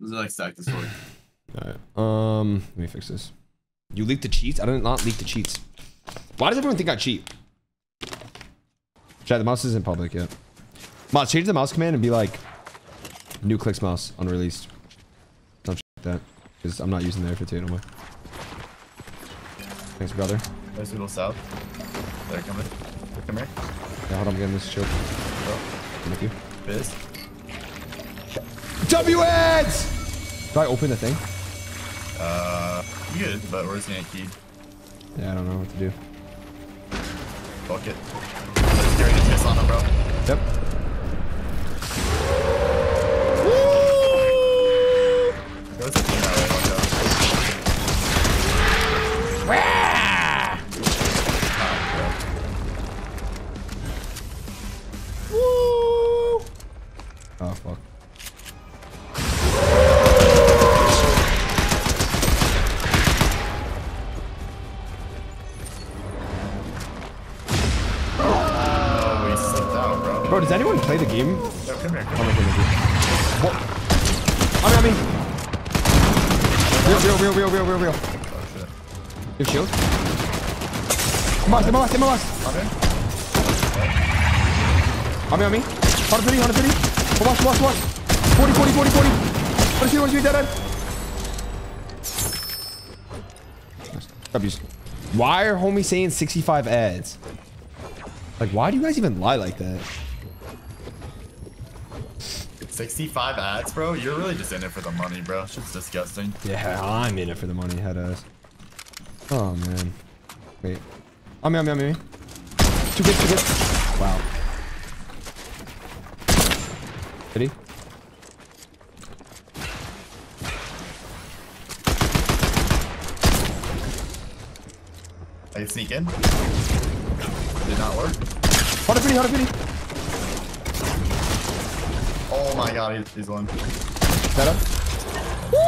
Does it like stack the sword? Alright. Um, let me fix this. You leaked the cheats? I did not leak the cheats. Why does everyone think I cheat? Chat, the mouse isn't public yet. Mods, change the mouse command and be like, new Clix mouse unreleased. Some shit like that. Because I'm not using the F15 anymore. Thanks, brother. There's a little south. They're coming. Come here. Yeah, hold on, I'm getting this chill. Bro. Thank you. Fizz. W ads! Do I open the thing? Uh, you good, but just gonna key. Yeah, I don't know what to do. Fuck it. Carry the miss on him, bro. Yep. There's a team that way, watch out. Oh, fuck. Oh, does anyone play the game? Yo, come here. Oh I'm not. What? I mean, I mean. Real, real, real, real, real, real, real. Oh, shit. You have shield? Más, tem más, tem más. Come here. On me, on me. 130, 130. Watch, watch, watch. 40, 40, 40, 40. 1 1 dead end. W's. Why are homies saying 65 ads? Like, why do you guys even lie like that? 65 ads, bro? You're really just in it for the money, bro. Shit's disgusting. Yeah, I'm in it for the money, head ass. Oh, man. Wait. Oh, on me, on me, on me. Two good, too good. Wow. Did he? I can sneak in. Did not work. 150, 150. Oh my god, he's, he's one. That up? Woo,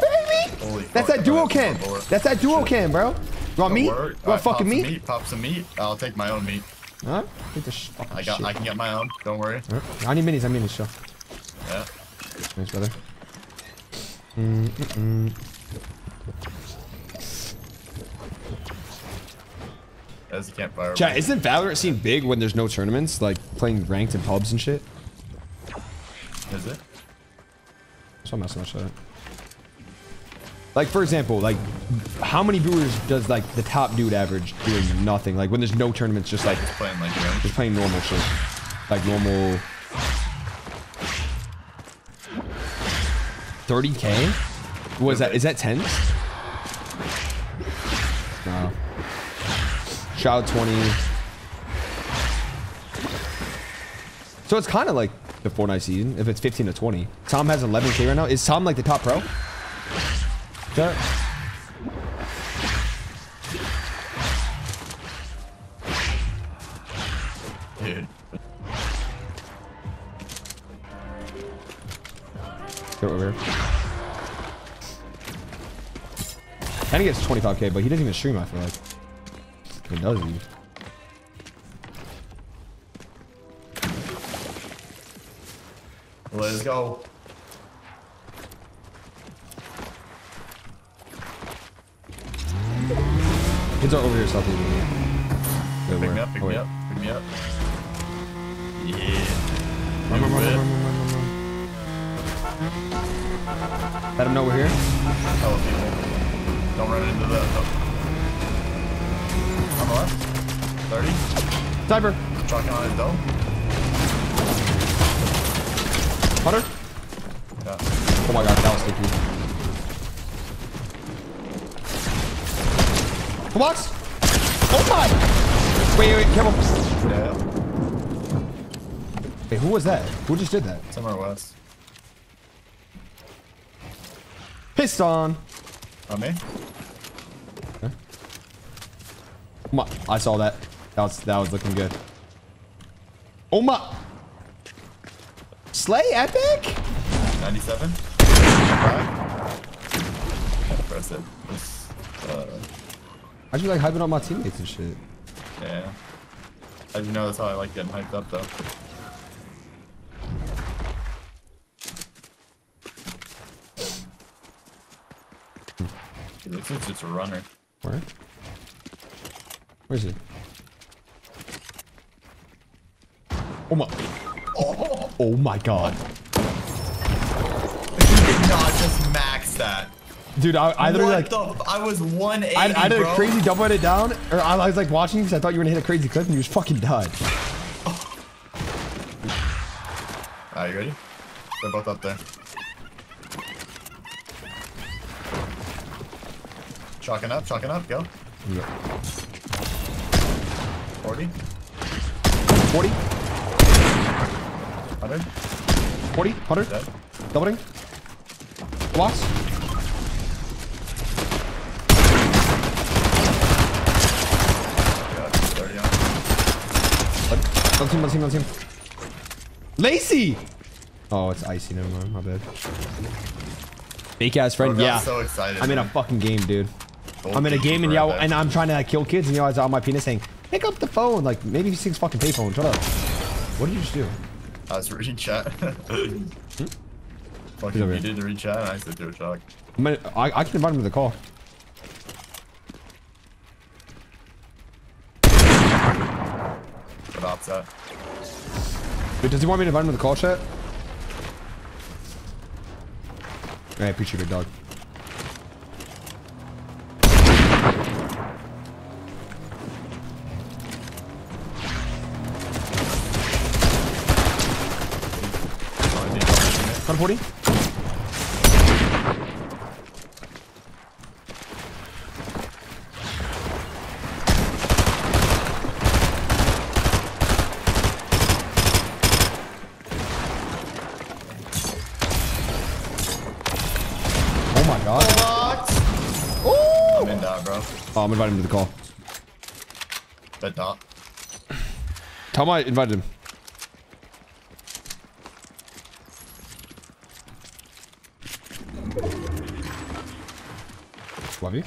baby! Holy That's fuck, that duo cam. That's that duo cam, bro. You want meat? You Work. want Alright, fucking pop meat? meat? Pop some meat. I'll take my own meat. Huh? Take this sh- I got. shit. I can get my own. Don't worry. Alright. I need minis, I need minis, show. Yeah. Thanks, brother. Mm -mm. As a campfire. Chat, isn't Valorant seen big when there's no tournaments? Like playing ranked in pubs and shit? Is it? So I'm not so much that. Like for example, like how many viewers does like the top dude average doing nothing? Like when there's no tournaments, just like Just playing like rank. just playing normal shit, like normal. 30k? What is that? Is that 10? No. Shout 20. So it's kind of like the Fortnite season if it's 15 to 20. Tom has 11k right now. Is Tom like the top pro? Chat? Dude. Get over here. And he gets 25k, but he doesn't even stream, I feel like. He does he? Let's go. Kids are over here, South Asian. They Pick were. me up. Pick Oh, me wait. up. Pick me up. Yeah. Run, run, run, run, run, run, run, run. Let him know we're here. Hella people. Don't run into the. Oh. On the left. 30. Cyber. Trucking on his dome. Hunter. Yeah. Oh my god, that was sticky. The box. Oh my. Wait, wait, careful. Yeah. Wait, who was that? Who just did that? Somewhere west. Piston. On Oh me? Come on. I saw that. That was that was looking good. Oh my. Slay epic. 97. Five. Press it. Uh, How'd you like hyping up my teammates and shit? yeah. As you know, that's how I like getting hyped up, though. He looks like just a runner. Where? Where is he? Oh my. Oh, Oh my god. he did not just max that. Dude, I, I literally what like. the? I was 180, I, I did bro. a crazy double it down, or I, I was like watching because I thought you were gonna hit a crazy clip and you just fucking died. Are you ready? They're both up there. Chalking up, chalking up, go. 40, 40, 100, 40, 100, dead. doubling. Blocks. 30 on. One team, one team, one team. Lacey! Oh, it's icy. Never mind. My bad. Fake ass friend. Bro, Yeah. I'm so excited. I'm in a fucking game, dude. Old I'm in a game and y'all and I'm trying to like, kill kids and y'all is on my penis saying, pick up the phone. Like maybe these things fucking payphone. Shut up. What did you just do? I was reading chat. Hmm? Fucking you did read chat and I said do a. I'm gonna, I, I can invite him to the call. What ops at? Wait, does he want me to invite him to the call chat? I appreciate it, dog. 140? Oh my god. I'm in that, bro. Oh, I'm inviting him to the call. Bet not. Tell him I invited him. Love you.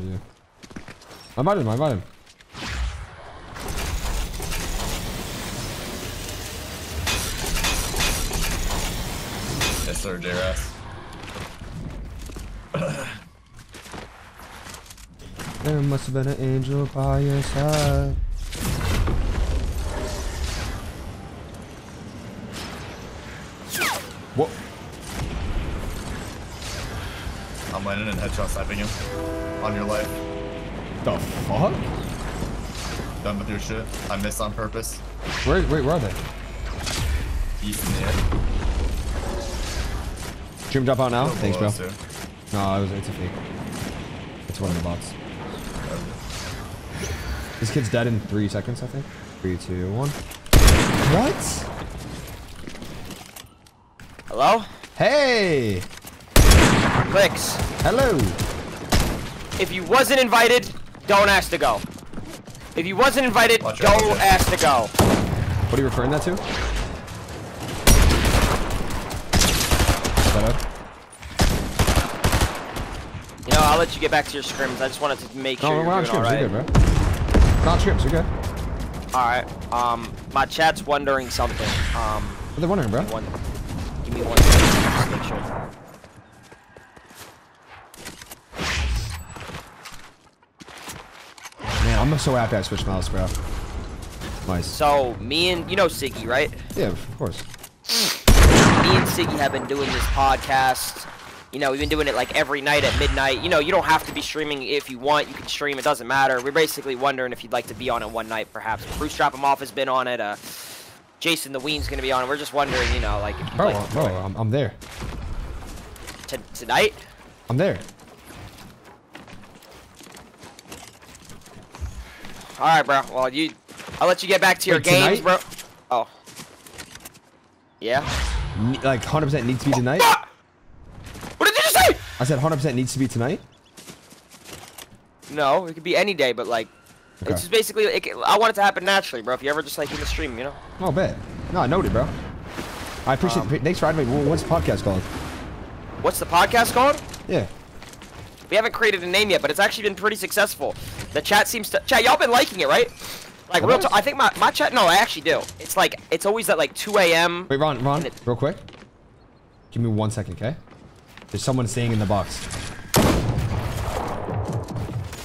Yeah. I invited him, I invited him. Yes, sir, JRS. There must have been an angel by your side. I'm and headshot sniping him. On your life. The fuck? Done with your shit. I missed on purpose. Where, wait, where are they? East in the air. Dream drop out now? Thanks, bro. too. No, it was, it's a fake. It's one of the bots. This kid's dead in three seconds, I think. Three, two, one. What? Hello? Hey! Clix. Hello! If you wasn't invited, don't ask to go. If you wasn't invited, Watch don't watch out. ask to go. What are you referring that to? Is that? You know, I'll let you get back to your scrims. I just wanted to make No, sure we're you're on doing all scrims. right. You're good, bro. We're on scrims. You're good. All right. Um, my chat's wondering something. Um, What are they wondering, bro? one, give me one second. Just make sure. I'm so happy I switched mouse, bro. Nice. So me and you know Siggy, right? Yeah, of course. Me and Siggy have been doing this podcast. You know, we've been doing it like every night at midnight. You know, you don't have to be streaming if you want. You can stream. It doesn't matter. We're basically wondering if you'd like to be on it one night, perhaps. Bruce him Off has been on it. Uh, Jason the Ween's gonna be on it. We're just wondering, you know, like if Bro, like to bro, I'm, I'm there. t- tonight. I'm there. All right, bro. Well, you, I'll let you get back to your Wait, games, tonight? bro. Oh. Yeah. Ne- Like 100% needs to be tonight. Ah! What did you just say? I said 100% needs to be tonight. No, it could be any day, but like, Okay. it's just basically. It, I want it to happen naturally, bro. If you ever just like in the stream, you know. Oh, bet. No, I noted, bro. I appreciate Um, Thanks for having me. What's the podcast called? What's the podcast called? Yeah. We haven't created a name yet, but it's actually been pretty successful. The chat seems to chat. Y'all been liking it, right? Like real What? talk. I think my my chat. No, I actually do. It's like it's always at like 2 a.m. Wait, Ron, Ron, it- real quick. Give me one second, okay? There's someone staying in the box.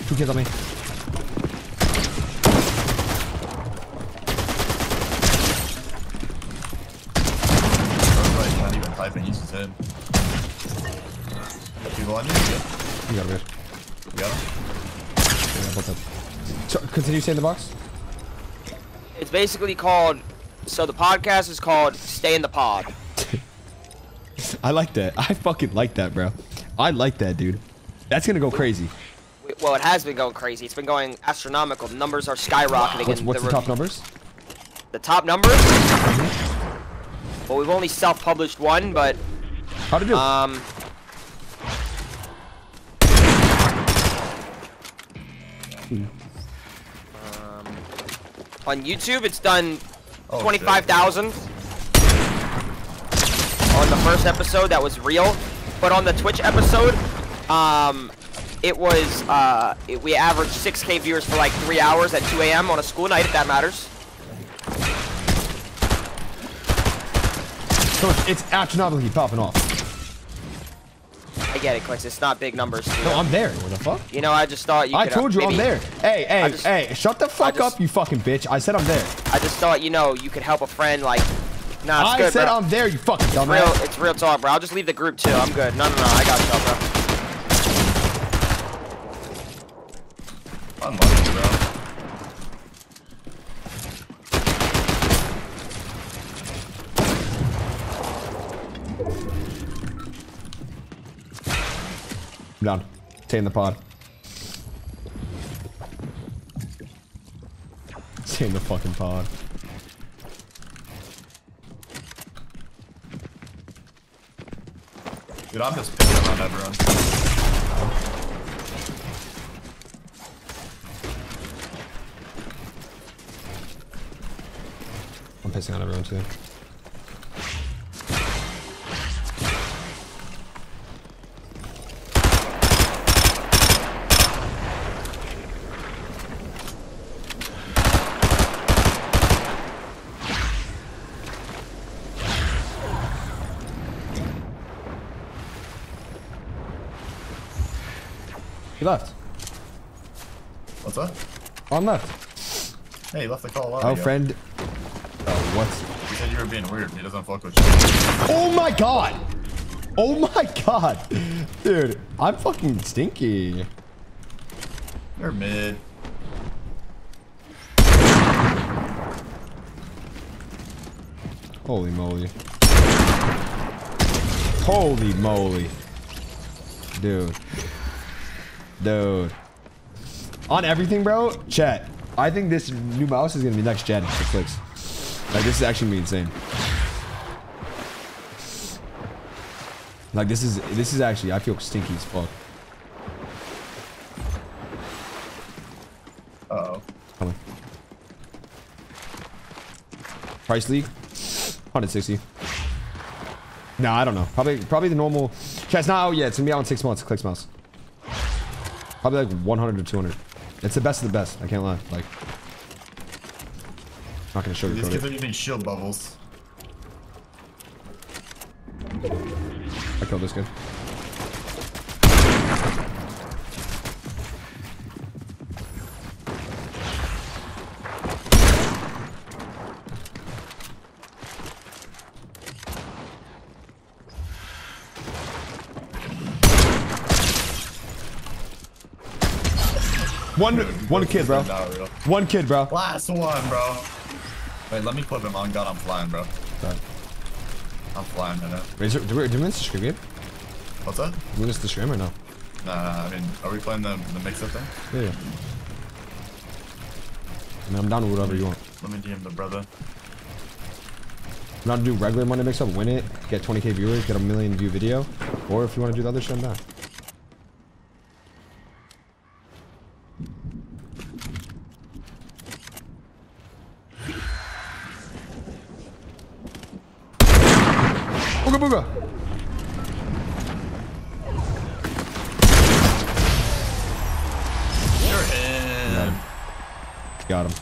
Two kids on me. Everybody can't even type and his head. People on you? Good. You got it, You got him? What's up? So, continue stay in the box. It's basically called. So the podcast is called "Stay in the Pod." I like that. I fucking like that, bro. I like that, dude. That's gonna go crazy. Well, it has been going crazy. It's been going astronomical. The numbers are skyrocketing. What's, what's the, rev- top numbers? The top numbers? Well, we've only self-published one, but How to do? um, um, on YouTube, it's done Oh, shit. 25,000 on the first episode that was real, but on the Twitch episode, um, it was uh, it, we averaged 6k viewers for like three hours at 2 a.m. on a school night, if that matters. so it's, it's astronomically popping off. I get it, Clix. It's not big numbers. No, know, I'm there. What the fuck? You know, I just thought you I could. uh, told you I'm there. Hey, hey, just- hey, shut the fuck just- up, you fucking bitch. I said I'm there. I just thought, you know, you could help a friend, like, nah, it's I good, said bro. I'm there, you fucking real, dumbass. it's real talk, bro. I'll just leave the group too. I'm good. No, no, no, I got you, bro. I'm down. Stay in the pod. Stay in the fucking pod. Dude, I'm just picking on everyone. I'm pissing on everyone too. He left. What's up? On left. Hey, he left the call a while Oh, ago. friend. Oh, what's? He said you were being weird. He doesn't fuck with you. Oh my god! Oh my god! Dude, I'm fucking stinky. You're mid. Holy moly. Holy moly. Dude. Dude. On everything, bro, chat. I think this new mouse is gonna be next gen for Clix. Like, this is actually gonna be insane. Like, this is, this is actually, I feel stinky as fuck. Uh-oh. Coming. Price league? 160. No, I don't know. Probably probably the normal. Chat's not out yet. It's gonna be out in six months. Clix mouse. Probably like 100 or 200. It's the best of the best. I can't lie. Like, I'm not gonna These sugarcoat kids it. are using shield bubbles. I killed this guy. One, one kid, bro. One kid, bro. Last one, bro. Wait, let me put him on God. I'm flying, bro. I'm flying in it. Wait, is there, do we, do we miss the stream yet? What's that? Do we miss the stream or no? Nah, I mean, are we playing the, the mix-up thing? Yeah, yeah. I mean, I'm down with whatever you want. Let me DM the brother. I'm to do regular Monday mix up, win it, get 20k viewers, get a million view video. Or if you want to do the other shit, I'm down. Bugha in. Got him.